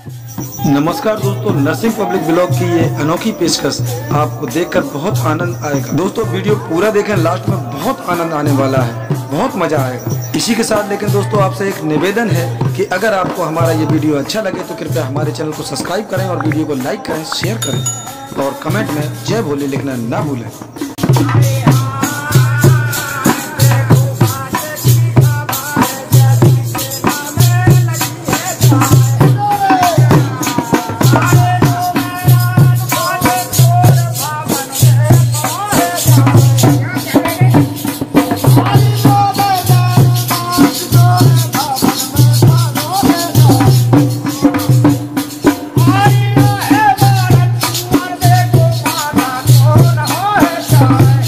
नमस्कार दोस्तों, nursing public blog की ये अनोखी पेशकश आपको देखकर बहुत आनंद आएगा। दोस्तों, वीडियो पूरा देखें, लास्ट में बहुत आनंद आने वाला है, बहुत मज़ा आएगा। इसी के साथ लेकिन दोस्तों, आपसे एक निवेदन है कि अगर आपको हमारा ये वीडियो अच्छा लगे तो कृपया हमारे चैनल को सब्सक्राइब करें और वीडियो को लाइक करें, शेयर करें और कमेंट में जय भोले लिखना ना भूलें। Bye.